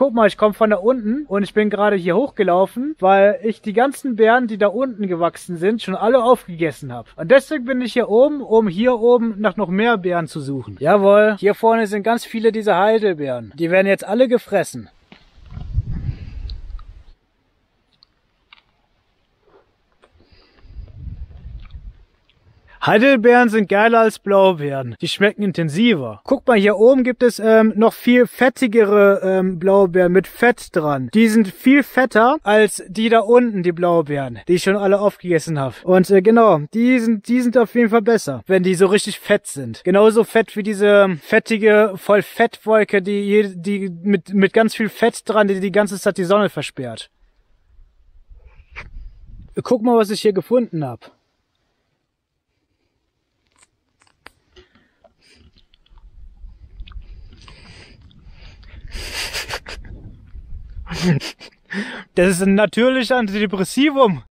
Guck mal, ich komme von da unten und ich bin gerade hier hochgelaufen, weil ich die ganzen Beeren, die da unten gewachsen sind, schon alle aufgegessen habe. Und deswegen bin ich hier oben, um hier oben nach noch mehr Beeren zu suchen. Jawohl, hier vorne sind ganz viele dieser Heidelbeeren. Die werden jetzt alle gefressen. Heidelbeeren sind geiler als Blaubeeren. Die schmecken intensiver. Guck mal, hier oben gibt es ähm, noch viel fettigere ähm, Blaubeeren mit Fett dran. Die sind viel fetter als die da unten, die Blaubeeren, die ich schon alle aufgegessen habe. Und äh, genau, die sind, die sind auf jeden Fall besser, wenn die so richtig fett sind. Genauso fett wie diese fettige Vollfettwolke, die, die mit, mit ganz viel Fett dran, die die ganze Zeit die Sonne versperrt. Guck mal, was ich hier gefunden habe. Das ist ein natürlicher Antidepressivum.